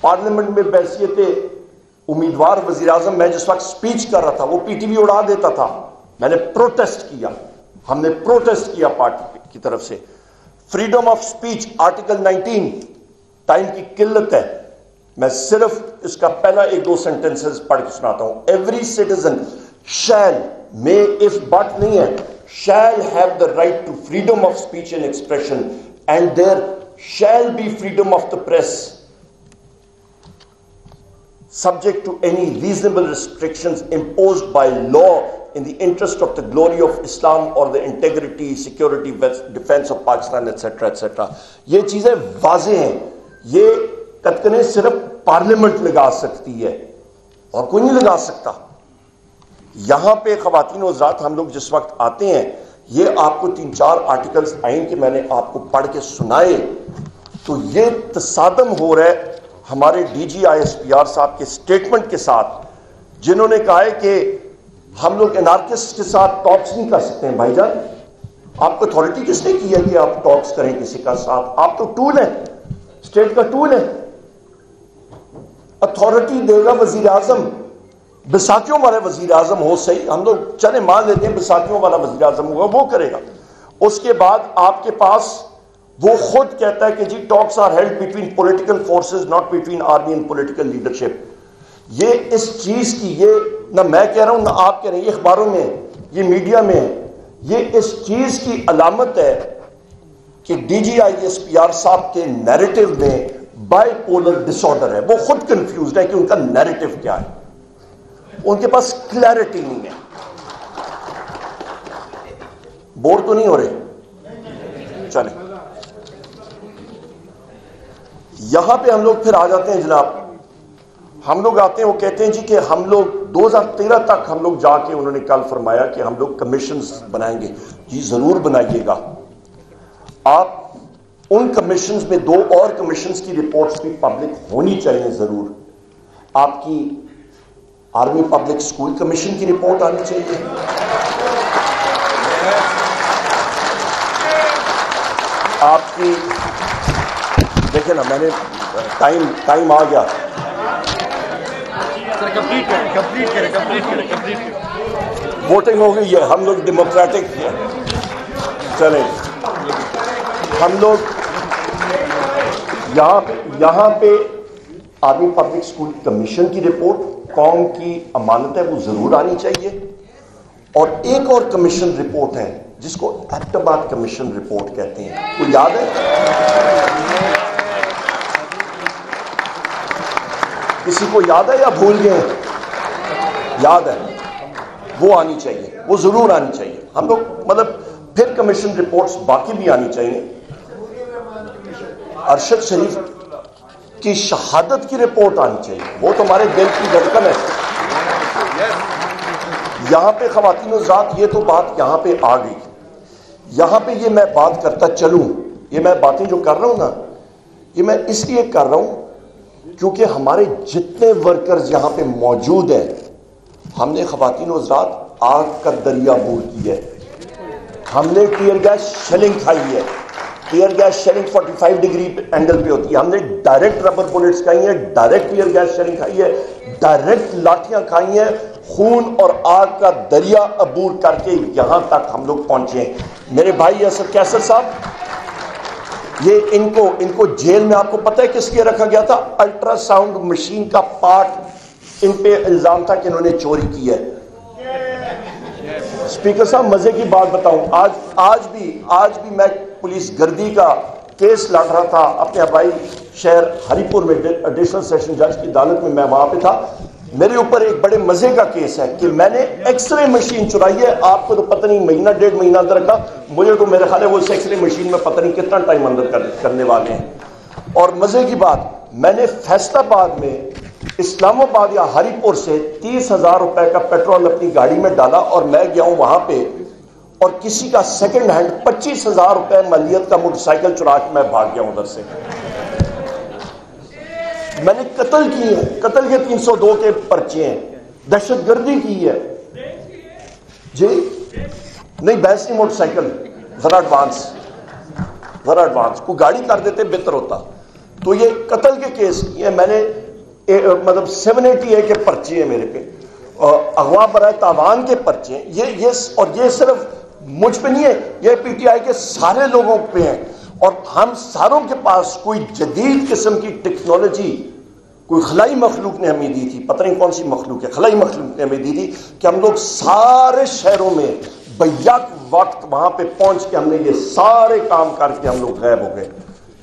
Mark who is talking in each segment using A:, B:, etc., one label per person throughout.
A: Parliament میں بحثیت امیدوار وزیر اعظم میں جس وقت سپیچ کر رہا تھا، وہ پی ٹی وی اڑا دیتا تھا۔ میں نے پروٹیسٹ کیا۔ ہم نے پروٹیسٹ کیا پارٹی کی طرف سے۔ Freedom of speech article nineteen time کی قلت ہے۔ میں صرف اس کا پہلا ایک دو سینٹنسز پڑھ کے سناتا ہوں۔ ایوری سٹیزن شیل میں اف بٹ نہیں ہے shall have the right to freedom of speech and expression and there shall be freedom of the press subject to any reasonable restrictions imposed by law in the interest of the glory of Islam or the integrity, security, defense of Pakistan, etc. etc. یہ چیزیں واضح ہیں یہ کتکنے صرف parliament لگا سکتی ہے اور کوئی نہیں لگا سکتا یہاں پہ خواتین و ذات ہم لوگ جس وقت آتے ہیں یہ آپ کو تین چار آرٹیکلز آئیں کہ میں نے آپ کو پڑھ کے سنائے تو یہ تصادم ہو رہا ہے ہمارے D G I S P R صاحب کے سٹیٹمنٹ کے ساتھ جنہوں نے کہا ہے کہ ہم لوگ انارکسٹ کے ساتھ ٹاکس نہیں کر سکتے ہیں، بھائی جان۔ آپ کو اتھارٹی کس نے کی ہے کہ آپ ٹاکس کریں کسی کا ساتھ؟ آپ تو ٹول ہیں اسٹیٹ کا ٹول ہے اتھارٹی دے گا وزیر اعظم۔ بساکیوں والا وزیر اعظم ہو، صحیح۔ ہم لوگ چلے مان لیتے ہیں بساکیوں والا وزیر اعظم ہوگا، وہ کرے گا۔ اس کے بعد آپ کے پاس وہ خود کہتا ہے کہ جی talks are held between political forces not between army and political leadership یہ اس چیز کی یہ نہ میں کہہ رہا ہوں، نہ آپ کہہ رہے ہیں، یہ اخباروں میں، یہ میڈیا میں، یہ اس چیز کی علامت ہے کہ D G I S P R صاحب کے نیریٹو میں بائی پولر ڈس آرڈر ہے۔ وہ خود کنفیوزڈ ہے کہ ان کا نیریٹو کیا ہے۔ ان کے پاس کلیئرٹی نہیں ہے۔ بور تو نہیں ہو رہے؟ چلیں۔ یہاں پہ ہم لوگ پھر آ جاتے ہیں جناب۔ ہم لوگ آتے ہیں، وہ کہتے ہیں جی کہ ہم لوگ دو ہزار تیرہ تک ہم لوگ جا کے انہوں نے کل فرمایا کہ ہم لوگ کمیشنز بنائیں گے۔ جی ضرور بنائیے گا۔ آپ ان کمیشنز میں دو اور کمیشنز کی رپورٹس بھی پبلک ہونی چاہیے ضرور۔ آپ کی آرمی پبلک سکول کمیشن کی رپورٹ آنی چاہیے۔ آپ کی دیکھیں نا میں نے ٹائم ٹائم آ گیا۔ ووٹنگ ہو گئی ہے ہم لوگ ڈیموکریٹک چلیں۔ ہم لوگ یہاں یہاں پہ آرمی پبلک اسکول کمیشن کی رپورٹ قوم کی امانت ہے وہ ضرور آنی چاہیے۔ اور ایک اور کمیشن رپورٹ ہے جس کو ایکٹباد کمیشن رپورٹ کہتے ہیں۔ وہ یاد ہے؟ کسی کو یاد ہے یا بھول گئے یاد ہے۔ وہ آنی چاہیے، وہ ضرور آنی چاہیے۔ ہم لوگ مطلب پھر کمیشن رپورٹس باقی بھی آنی چاہیے۔ ارشد شریف کی شہادت کی رپورٹ آنی چاہیے۔ وہ تو ہمارے دل کی دھڑکن ہے۔ یہاں پہ خواتین و ذات، یہ تو بات یہاں پہ آ گئی۔ یہاں پہ یہ میں بات کرتا چلوں۔ یہ میں باتیں جو کر رہا ہوں نا، یہ میں اس لیے کر رہا ہوں کیونکہ ہمارے جتنے ورکرز یہاں پہ موجود ہیں، ہم نے خواتین و آگ کا دریا بور کی ہے۔ ہم نے ٹیئر گیس شیلنگ کھائی ہے۔ Tear gas shelling 45 degree angle پہ ہوتی ہے۔ ہم نے ڈائریکٹ ربر بلٹس کھائی ہیں ڈائریکٹ ٹیئر گیس شیلنگ کھائی ہے۔ ڈائریکٹ لاٹیاں کھائی ہیں۔ خون اور آگ کا دریا عبور کر کے یہاں تک ہم لوگ پہنچے ہیں۔ میرے بھائی اسد کیسر صاحب یہ ان کو ان کو جیل میں آپ کو پتہ ہے کس لیے رکھا گیا تھا؟ الٹرا ساؤنڈ مشین کا پارٹ ان پہ الزام تھا کہ انہوں نے چوری کی ہے۔ اسپیکر صاحب، مزے کی بات بتاؤں۔ آج آج بھی آج بھی میں پولیس گردی کا کیس لڑ رہا تھا۔ اپنے ابائی شہر ہری پور میں ایڈیشنل سیشن جج کی عدالت میں میں وہاں پہ تھا۔ میرے اوپر ایک بڑے مزے کا کیس ہے کہ میں نے ایکس رے مشین چرائی ہے، آپ کو تو پتہ نہیں، مہینہ، ڈیڑھ مہینہ اندر رکھا۔ مجھے تو میرے خیال ہے وہ ایکس رے مشین میں پتہ نہیں کتنا ٹائم اندر کرنے والے ہیں۔ اور مزے کی بات، میں نے فیصلہ آباد میں اسلام آباد یا ہری پور سے تیس ہزار روپے کا پیٹرول اپنی گاڑی میں ڈالا اور میں گیا ہوں وہاں پہ اور کسی کا سیکنڈ ہینڈ پچیس ہزار روپے مالیت کا موٹر سائیکل چرا کے میں بھاگ گیا ہوں ادھر سے۔ میں نے قتل کی ہے۔ قتل کے تین سو دو کے پرچے ہیں۔ دہشت گردی کی ہے۔ جی؟ نہیں، بحث نہیں موٹر سائیکل۔ ذرا ایڈوانس ذرا ایڈوانس کو گاڑی کر دیتے، بہتر ہوتا۔ تو یہ قتل کے کیس یہ میں نے مطلب سیون ایٹی اے کے پرچے ہیں میرے پہ۔ اغوا برائے تاوان کے پرچے ہیں۔ یہ یہ اور یہ صرف مجھ پہ نہیں ہے، یہ پی ٹی آئی کے سارے لوگوں پہ ہیں۔ اور ہم ساروں کے پاس کوئی جدید قسم کی ٹیکنالوجی کوئی خلائی مخلوق نے ہمیں دی تھی، پتہ نہیں کون سی مخلوق ہے، خلائی مخلوق نے ہمیں دی تھی کہ ہم لوگ سارے شہروں میں بیک وقت وہاں پہ پہنچ کے ہم نے یہ سارے کام کر کے ہم لوگ غائب ہو گئے۔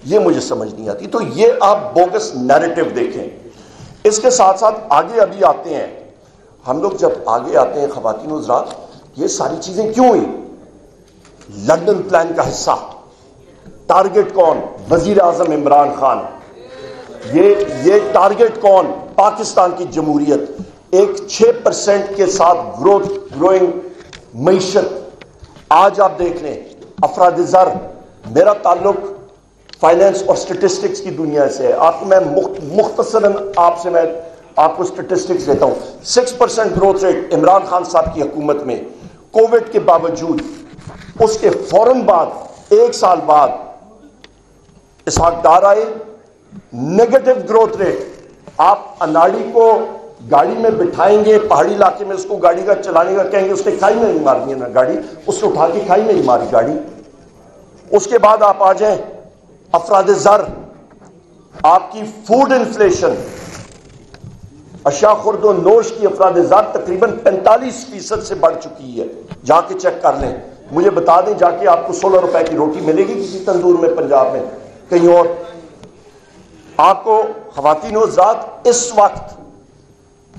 A: یہ مجھے سمجھ نہیں آتی۔ تو یہ آپ بوگس نیریٹو دیکھیں۔ اس کے ساتھ ساتھ آگے ابھی آتے ہیں۔ ہم لوگ جب آگے آتے ہیں خواتین حضرات، یہ ساری چیزیں کیوں ہوئی لنڈن پلان کا حصہ۔ ٹارگٹ کون؟ وزیر اعظم عمران خان۔ یہ یہ ٹارگٹ کون? پاکستان کی جمہوریت. ایک چھ پرسنٹ کے ساتھ گروتھ گروئنگ معیشت. آج آپ دیکھ لیں، افراد زر، میرا تعلق فائنینس اور سٹیٹسٹکس کی دنیا سے ہے. آپ کو میں مختصراً آپ سے میں آپ کو سٹیٹسٹکس دیتا ہوں. Six percent growth rate Imran Khan صاحب کی حکومت میں. کووڈ کے باوجود، اس کے فوراً بعد، ایک سال بعد، اسحاق ڈار آئے نیگیٹو گروتھ ریٹ آپ اناڑی کو گاڑی میں بٹھائیں گے، پہاڑی علاقے میں اس کو گاڑی کا چلانے کا کہیں گے، اس نے کھائی میں نہیں مارنی ہے نا گاڑی، اس نے اٹھا کے کھائی میں نہیں ماری گاڑی۔ اس کے بعد آپ آ جائیں، افراد زر، آپ کی فوڈ انفلیشن اشیاء خرد و نوش کی افراد زر تقریباً پینتالیس فیصد سے بڑھ چکی ہے۔ جا کے چیک کر لیں۔ مجھے بتا دیں، جا کے آپ کو سولہ روپے کی روٹی ملے گی کسی تندور میں، پنجاب میں، کہیں اور۔ آپ کو خواتین و ذات اس وقت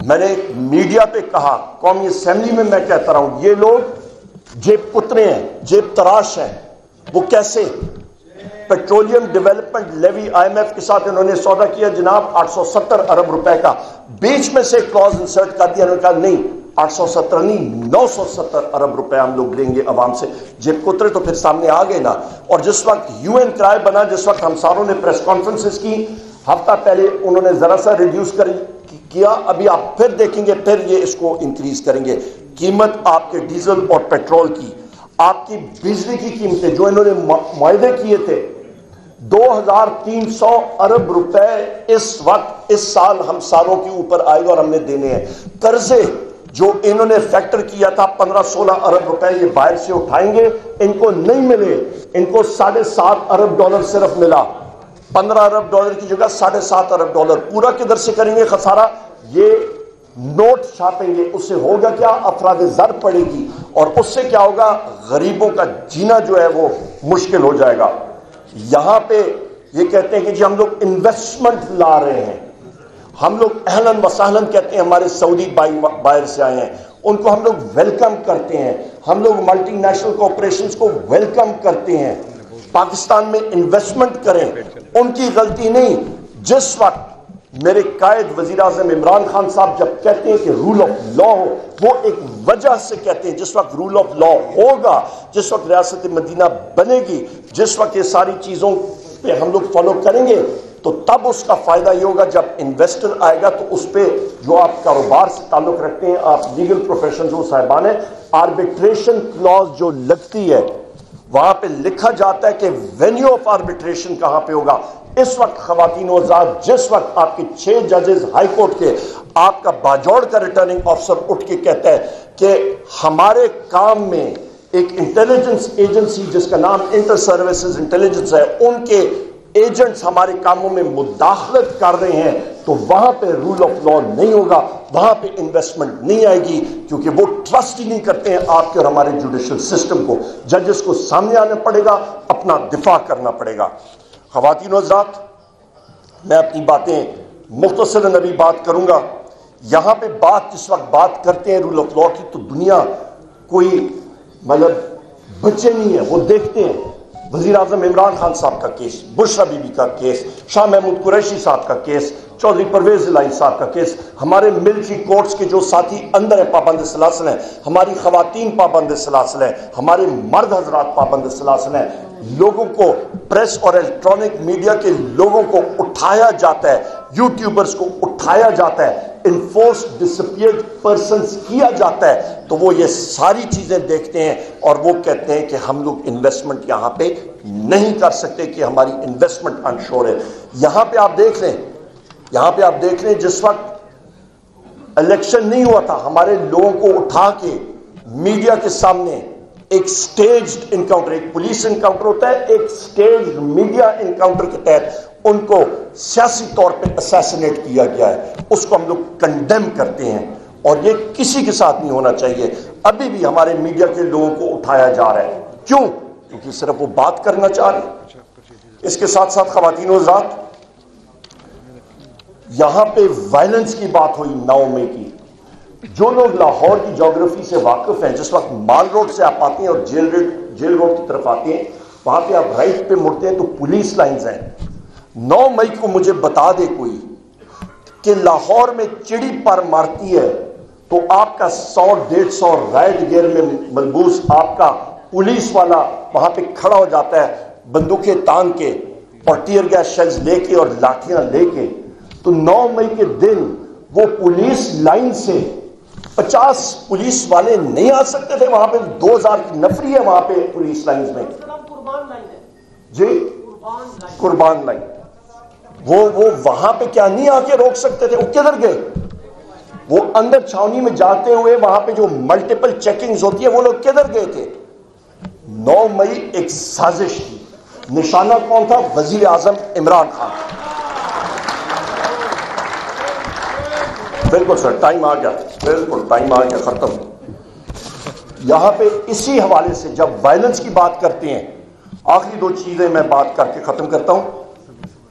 A: میں نے میڈیا پہ کہا، قومی اسمبلی میں میں کہتا رہا ہوں، یہ لوگ جیب کترے ہیں، جیب تراش ہیں، وہ کیسے؟ Petroleum development levy I M F کے ساتھ انہوں نے سودا کیا، جناب آٹھ سو ستر ارب روپے کا۔ بیچ میں سے کلوز انسرٹ کر دیا، انہوں نے کہا نہیں، آٹھ سو ستر نہیں، نو سو ستر ارب روپے ہم لوگ لیں گے عوام سے۔ جب کترے تو پھر سامنے آ گئے نا۔ اور جس وقت یو این کرائے بنا، جس وقت ہم ساروں نے پریس کانفرنسز کی ہفتہ پہلے انہوں نے ذرا سا ریڈیوس کر کیا، ابھی آپ پھر دیکھیں گے، پھر یہ اس کو انکریز کریں گے۔ قیمت آپ کے ڈیزل اور پیٹرول کی، آپ کی بجلی کی قیمتیں جو انہوں نے معاہدے کیے تھے، دو ہزار تین سو ارب روپے اس وقت، اس سال ہم سالوں کے اوپر آئے گا اور ہم نے دینے ہیں۔ قرضے جو انہوں نے فیکٹر کیا تھا، پندرہ سولہ ارب روپے، یہ باہر سے اٹھائیں گے۔ ان کو نہیں ملے۔ ان کو ساڑھے سات ارب ڈالر صرف ملا۔ پندرہ ارب ڈالر کی جگہ ساڑھے سات ارب ڈالر پورا کدھر سے کریں گے خسارہ؟ یہ نوٹ چھاپیں گے، اس سے ہوگا کیا؟ افراد زر پڑے گی۔ اور اس سے کیا ہوگا؟ غریبوں کا جینا جو ہے وہ مشکل ہو جائے گا۔ یہاں پہ یہ کہتے ہیں کہ جی ہم لوگ انویسٹمنٹ لا رہے ہیں۔ ہم لوگ اہلن وسہلن کہتے ہیں ہمارے سعودی باہر سے آئے ہیں۔ ان کو ہم لوگ ویلکم کرتے ہیں۔ ہم لوگ ملٹی نیشنل کوپریشنز کو ویلکم کرتے ہیں۔ پاکستان میں انویسٹمنٹ کریں، ان کی غلطی نہیں۔ جس وقت میرے قائد وزیر اعظم عمران خان صاحب جب کہتے ہیں کہ رول آف لا ہو، وہ ایک وجہ سے کہتے ہیں جس وقت رول آف لا ہوگا، جس وقت ریاست مدینہ بنے گی، جس وقت یہ ساری چیزوں پہ ہم لوگ فالو کریں گے، تو تب اس کا فائدہ یہ ہوگا جب انویسٹر آئے گا تو اس پہ جو آپ کاروبار سے تعلق رکھتے ہیں، آپ لیگل پروفیشن جو صاحبان ہیں آربیٹریشن کلوز جو لگتی ہے وہاں پہ لکھا جاتا ہے کہ وینیو آف آربیٹریشن کہاں پہ ہوگا؟ اس وقت خواتین جس وقت آپ کے چھ ججز ہائی کورٹ کے آپ کا باجوڑ کا ریٹرننگ آفسر اٹھ کے کہتا ہے کہ ہمارے کام میں ایک انٹیلیجنس ایجنسی جس کا نام انٹر سروسز انٹیلیجنس ہے، ان کے ایجنٹس ہمارے کاموں میں مداخلت کر رہے ہیں، تو وہاں پہ رول آف لا نہیں ہوگا، وہاں پہ انویسٹمنٹ نہیں آئے گی، کیونکہ وہ ٹرسٹ ہی نہیں کرتے ہیں آپ کے اور ہمارے جوڈیشل سسٹم کو۔ ججز کو سامنے آنا پڑے گا، اپنا دفاع کرنا پڑے گا۔ خواتین و حضرات میں اپنی باتیں مختصر نبی بات کروں گا۔ یہاں پہ بات جس وقت بات کرتے ہیں رول آف لا کی، تو دنیا کوئی مطلب بچے نہیں ہے، وہ دیکھتے ہیں۔ وزیر اعظم عمران خان صاحب کا کیس، بشرا بی بی کا کیس، شاہ محمود قریشی صاحب کا کیس، چودھری پرویز الہی صاحب کا کیس، ہمارے ملٹری کورٹس کے جو ساتھی اندر ہیں، پابند سلاسل ہیں، ہماری خواتین پابند سلاسل ہیں، ہمارے مرد حضرات پابند سلاسل ہیں، لوگوں کو پریس اور الیکٹرانک میڈیا کے لوگوں کو اٹھایا جاتا ہے، یوٹیوبرز کو اٹھایا جاتا ہے، انفورس ڈسپیئرڈ پرسنز کیا جاتا ہے تو وہ یہ ساری چیزیں دیکھتے ہیں اور وہ کہتے ہیں کہ ہم لوگ انویسٹمنٹ یہاں پہ نہیں کر سکتے کہ ہماری انویسٹمنٹ انشور ہے۔ یہاں پہ آپ دیکھ لیں، یہاں پہ آپ دیکھ لیں جس وقت الیکشن نہیں ہوا تھا، ہمارے لوگوں کو اٹھا کے میڈیا کے سامنے ایک سٹیج انکاؤنٹر ایک پولیس انکاؤنٹر ہوتا ہے، ایک سٹیج میڈیا انکاؤنٹر کے تحت ان کو سیاسی طور پہ اسیسنیٹ کیا گیا ہے۔ اس کو ہم لوگ کنڈیم کرتے ہیں۔ اور یہ کسی کے ساتھ نہیں ہونا چاہیے۔ ابھی بھی ہمارے میڈیا کے لوگوں کو اٹھایا جا رہا ہے۔ کیوں؟ کیونکہ صرف وہ بات کرنا چاہ رہے اس کے ساتھ ساتھ خواتین و ذات، یہاں پہ وائلنس کی بات ہوئی نو مئی کی۔ جو لوگ لاہور کی جغرافی سے واقف ہیں، جس وقت مال روڈ سے آپ آتے ہیں اور جیل روڈ جیل روڈ کی طرف آتے ہیں، وہاں پہ آپ رائٹ پہ مڑتے ہیں تو پولیس لائنز ہیں۔ نو مئی کو مجھے بتا دے کوئی کہ لاہور میں چڑی پر مارتی ہے۔ تو آپ کا سو، ڈیڑھ سو رائٹ گیئر میں ملبوس آپ کا پولیس والا وہاں پہ کھڑا ہو جاتا ہے بندوقیں تان کے اور ٹیئر گیس شیلز لے کے اور لاٹیاں لے کے۔ تو نو مئی کے دن وہ پولیس لائن سے پچاس پولیس والے نہیں آ سکتے تھے۔ وہاں پہ دو ہزار کی نفری ہے وہاں پہ پولیس لائنز میں۔ جی؟ قربان لائن۔ وہ وہ وہاں پہ کیا نہیں آ کے روک سکتے تھے؟ وہ کدھر گئے؟ وہ اندر چھاونی میں جاتے ہوئے وہاں پہ جو ملٹیپل چیکنگز ہوتی ہے وہ لوگ کدھر گئے تھے؟ نو مئی ایک سازش تھی۔ نشانہ کون تھا؟ وزیر اعظم عمران خان۔ بالکل سر، ٹائم آ گیا۔ بالکل ٹائم آ گیا، ختم۔ یہاں پہ اسی حوالے سے جب وائلنس کی بات کرتے ہیں، آخری دو چیزیں میں بات کر کے ختم کرتا ہوں۔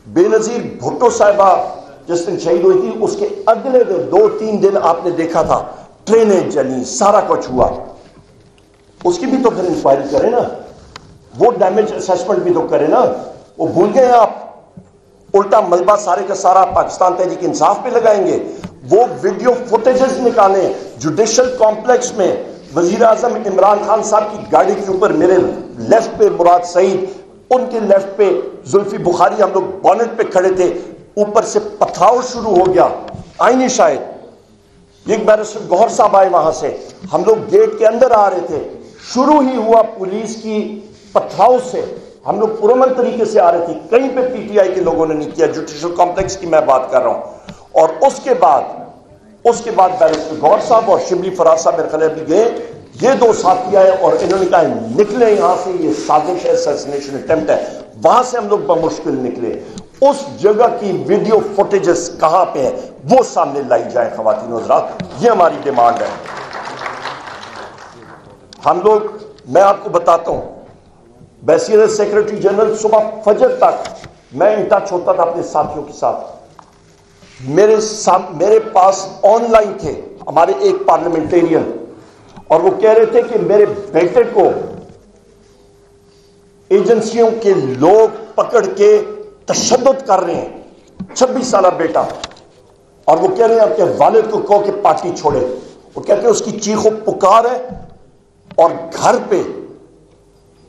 A: بے نظیر بھٹو صاحبہ جس دن شہید ہوئی تھی، اس کے اگلے دن، دو تین دن آپ نے دیکھا تھا، ٹرینیں چلی سارا کچھ ہوا۔ اس کی بھی تو پھر انکوائری کریں نا۔ وہ ڈیمیج اسسمنٹ بھی تو کرے نا۔ وہ بھول گئے آپ۔ الٹا ملبہ سارے کا سارا پاکستان تحریک جی انصاف پہ لگائیں گے۔ وہ ویڈیو فوٹیجز نکالیں جوڈیشل کمپلیکس میں۔ وزیر اعظم عمران خان صاحب کی گاڑی کے اوپر میرے لیفٹ پہ مراد سعید، ان کے لیفٹ پہ زلفی بخاری ہم لوگ بونٹ پہ کھڑے تھے۔ اوپر سے پتھراؤ شروع ہو گیا۔ آئینی شاید۔ ایک بیرسٹر گوھر صاحب آئے وہاں سے۔ ہم لوگ گیٹ کے اندر آ رہے تھے۔ شروع ہی ہوا پولیس کی پتھراؤ سے۔ ہم لوگ پرامن طریقے سے آ رہے تھے۔ کہیں پہ پی ٹی آئی کے لوگوں نے نہیں کیا۔ جوڈیشل کمپلیکس کی میں بات کر رہا ہوں۔ اور اس کے بعد اس کے بعد بیرسٹر گور صاحب اور شبلی فراز صاحب میرے خیال بھی گئے۔ یہ دو ساتھی آئے اور انہوں نے کہا نکلے یہاں سے۔ یہ سازش ہے اسیسنیشن اٹمپٹ ہے۔ وہاں سے ہم لوگ بمشکل نکلے۔ اس جگہ کی ویڈیو فوٹیجز کہاں پہ ہیں؟ وہ سامنے لائی جائے خواتین حضرات، یہ ہماری ڈیمانڈ ہے۔ ہم لوگ، میں آپ کو بتاتا ہوں بیسیر سیکرٹری جنرل صبح فجر تک میں ان ٹچ ہوتا تھا اپنے ساتھیوں کے ساتھ۔ میرے میرے پاس آن لائن تھے ہمارے ایک پارلیمنٹرین اور وہ کہہ رہے تھے کہ میرے بیٹے کو ایجنسیوں کے لوگ پکڑ کے تشدد کر رہے ہیں۔ چھبیس سالہ بیٹا۔ اور وہ کہہ رہے ہیں، آپ کے والد کو کہو کہ پارٹی چھوڑے۔ وہ کہتے ہیں، اس کی چیخ و پکار ہے۔ اور گھر پہ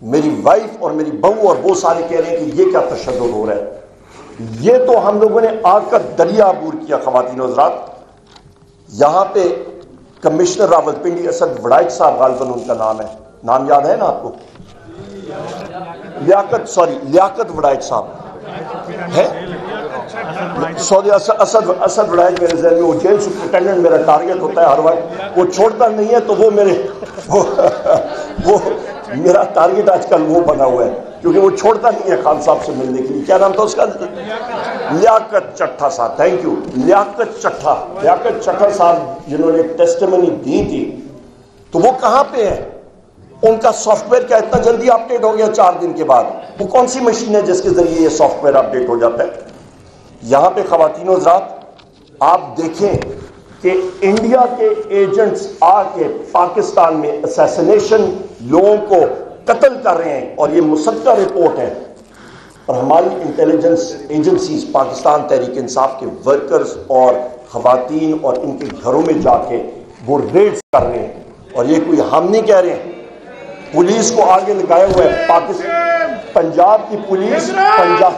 A: میری وائف اور میری بہو اور وہ سارے کہہ رہے ہیں کہ یہ کیا تشدد ہو رہا ہے۔ یہ تو ہم لوگوں نے آ کر دریا عبور کیا، خواتین حضرات۔ یہاں پہ کمشنر راول پنڈی اسد وڑائک صاحب غالباً ان کا نام ہے۔ نام یاد ہے نا آپ کو؟ لیاقت، سوری، لیاقت وڑائک صاحب۔ سوری اسد اسد وڑائک میرے ذہن میں وہ جیل سپرنٹینڈنٹ میرا ٹارگیٹ ہوتا ہے، ہر وقت وہ چھوڑتا نہیں ہے تو وہ میرے وہ میرا ٹارگیٹ آج کل وہ بنا ہوا ہے، کیونکہ وہ چھوڑتا نہیں ہے خان صاحب سے ملنے کے لیے۔ کیا نام تھا اس کا؟ لیاقت چٹھا صاحب تھینک یو لیاقت چٹھا لیاقت چٹھا صاحب جنہوں نے ٹیسٹمنی دی تھی، تو وہ کہاں پہ ہیں ان کا سافٹ ویئر کیا اتنا جلدی اپڈیٹ ہو گیا چار دن کے بعد؟ وہ کون سی مشین ہے جس کے ذریعے یہ سافٹ ویئر اپڈیٹ ہو جاتا ہے؟ یہاں پہ خواتین حضرات، آپ دیکھیں کہ انڈیا کے ایجنٹس آ کے پاکستان میں اسیسنیشن لوگوں کو قتل کر رہے ہیں اور یہ مصدقہ رپورٹ ہے۔ اور ہماری انٹیلیجنس ایجنسیز پاکستان تحریک انصاف کے ورکرز اور خواتین اور ان کے گھروں میں جا کے وہ ریڈز کر رہے ہیں۔ اور یہ کوئی ہم نہیں کہہ رہے ہیں۔ پولیس کو آگے لگائے ہوئے پاکستان پنجاب کی پولیس پنجاب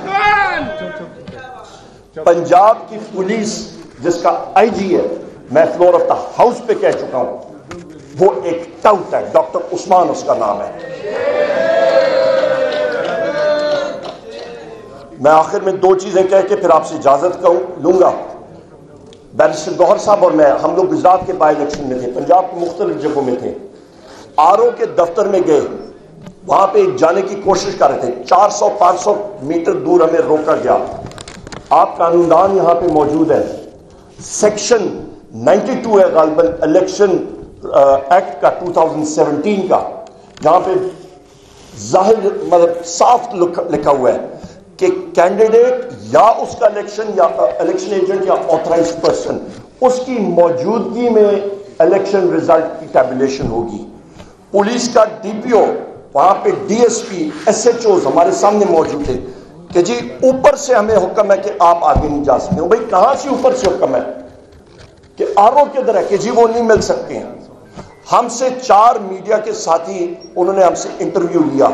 A: پنجاب کی پولیس جس کا آئی جی ہے، میں فلور آف دا ہاؤس پہ کہہ چکا ہوں، وہ ایک ٹاؤٹ ہے۔ ڈاکٹر عثمان اس کا نام ہے۔ میں آخر میں دو چیزیں کہہ کے پھر آپ سے اجازت لوں گا۔ بیرسٹر گوہر صاحب اور میں، ہم لوگ گجرات کے بائی الیکشن میں تھے، پنجاب کی مختلف جگہوں میں تھے۔ آر او کے دفتر میں گئے۔ وہاں پہ جانے کی کوشش کر رہے تھے۔ چار سو، پانچ سو میٹر دور ہمیں روکا گیا۔ آپ قانوندان یہاں پہ موجود ہے سیکشن نائنٹی ٹو ہے غالباً الیکشن ایکٹ کا ٹو تھاؤزنڈ سیونٹین کا۔ جہاں پہ ظاہر مطلب صاف لکھا ہوا ہے کہ کینڈیڈیٹ یا اس کا الیکشن یا، الیکشن ایجنٹ یا آتھرائز پرسن اس کی موجودگی میں الیکشن ریزلٹ کی ٹیبلیشن ہوگی۔ پولیس کا ڈی پی او، وہاں پہ D S P, S H Os ہمارے سامنے موجود تھے کہ جی اوپر سے ہمیں حکم ہے کہ آپ آگے نہیں جا سکتے۔ بھائی کہاں سے اوپر سے حکم ہے؟ کہ آروں کے در ہے کہ جی وہ نہیں مل سکتے ہیں۔ ہم سے چار میڈیا کے ساتھی انہوں نے ہم سے انٹرویو لیا۔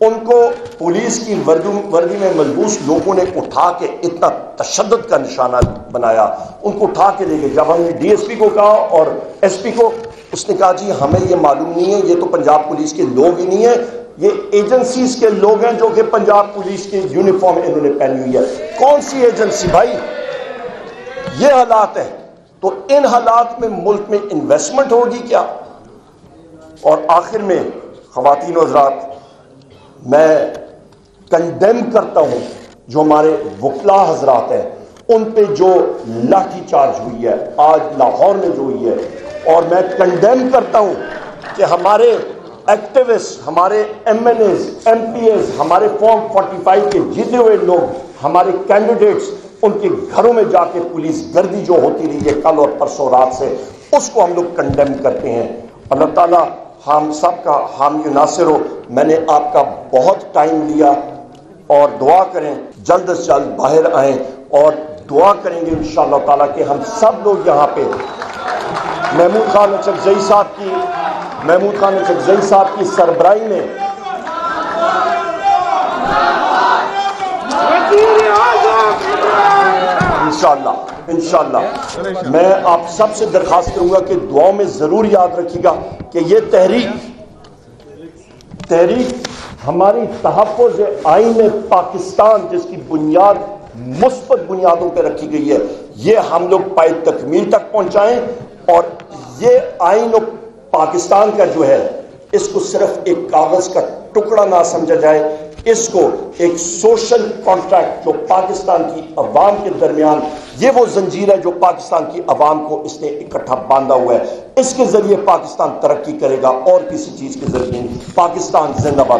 A: ان کو پولیس کی وردی میں ملبوس لوگوں نے اٹھا کے اتنا تشدد کا نشانہ بنایا۔ ان کو اٹھا کے لے گئے۔ جب ہم نے ڈی ایس پی کو کہا اور ایس پی کو اس نے کہا جی ہمیں یہ معلوم نہیں ہے، یہ تو پنجاب پولیس کے لوگ ہی نہیں ہیں، یہ ایجنسیز کے لوگ ہیں جو کہ پنجاب پولیس کے یونیفارم انہوں نے پہنی ہوئی ہے۔ کون سی ایجنسی بھائی؟ یہ حالات ہیں۔ تو ان حالات میں ملک میں انویسٹمنٹ ہوگی کیا؟ اور آخر میں خواتین و حضرات، میں کنڈیم کرتا ہوں جو ہمارے وکلا حضرات ہیں، ان پہ جو لاٹھی چارج ہوئی ہے، آج لاہور میں جو ہوئی ہے اور میں کنڈیم کرتا ہوں کہ ہمارے ایکٹیوسٹ ہمارے M N As M P As ہمارے فارم فورٹی فائیو کے جیتے ہوئے لوگ، ہمارے کینڈیڈیٹس ان کے گھروں میں جا کے پولیس گردی جو ہوتی رہی ہے کل اور پرسوں رات سے، اس کو ہم لوگ کنڈیم کرتے ہیں۔ اللہ تعالیٰ ہم سب کا حامی ناصر ہو۔ میں نے آپ کا بہت ٹائم لیا اور دعا کریں، جلد از جلد باہر آئیں اور دعا کریں گے ان شاء اللہ تعالیٰ کہ ہم سب لوگ یہاں پہ محمود خان اچکزئی صاحب کی محمود خان اچکزئی صاحب کی سربراہی میں انشاءاللہ انشاءاللہ۔ میں آپ سب سے درخواست کروں گا کہ دعاؤں میں ضرور یاد رکھیے گا کہ یہ تحریک تحریک ہماری تحفظ آئین پاکستان جس کی بنیاد مثبت بنیادوں پہ رکھی گئی ہے، یہ ہم لوگ پائے تکمیل تک پہنچائیں۔ اور یہ آئین پاکستان کا جو ہے، اس کو صرف ایک کاغذ کا ٹکڑا نہ سمجھا جائے، اس کو ایک سوشل کانٹریکٹ جو پاکستان کی عوام کے درمیان، یہ وہ زنجیر ہے جو پاکستان کی عوام کو اس نے اکٹھا باندھا ہوا ہے۔ اس کے ذریعے پاکستان ترقی کرے گا، اور کسی چیز کے ذریعے پاکستان زندہ باد